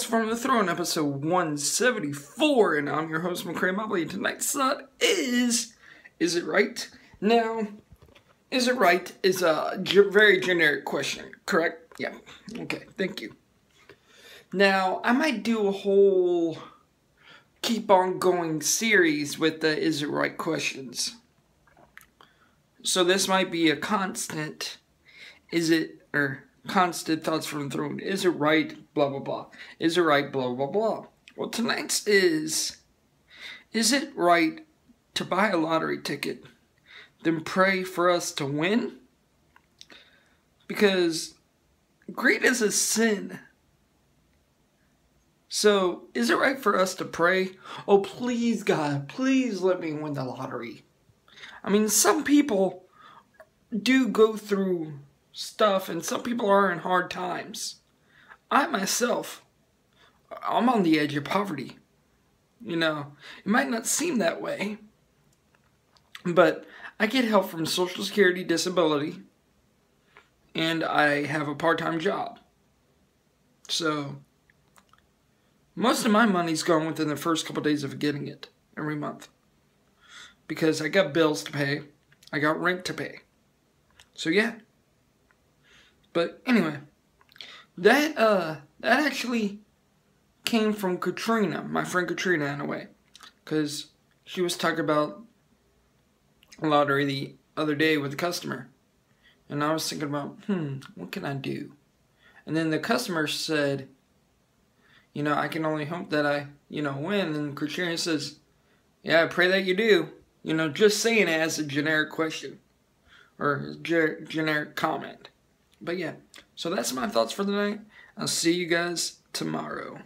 From the Throne, episode 174, and I'm your host, McCray Mobley, tonight's thought is, is it right? Now, is it right is a very generic question, correct? Yeah, okay, thank you. Now, I might do a whole keep on going series with the is it right questions. So this might be a constant, is it, or constant thoughts from the throne. Is it right? Blah, blah, blah. Is it right? Blah, blah, blah. Well, tonight's is Is it right to buy a lottery ticket, then pray for us to win? Because greed is a sin. So, is it right for us to pray? Oh, please, God, please let me win the lottery. I mean, some people do go through stuff, and some people are in hard times. I myself, I'm on the edge of poverty. You know, it might not seem that way, but I get help from Social Security Disability, and I have a part time job. So, most of my money's gone within the first couple days of getting it every month. Because I got bills to pay, I got rent to pay. So, yeah. But anyway, that uh that actually came from Katrina, my friend Katrina in a way. Cause she was talking about lottery the other day with a customer. And I was thinking about, hmm, what can I do? And then the customer said, you know, I can only hope that I, you know, win. And Katrina says, yeah, I pray that you do. You know, just saying it as a generic question or ge- generic comment. But yeah, so that's my thoughts for the night. I'll see you guys tomorrow.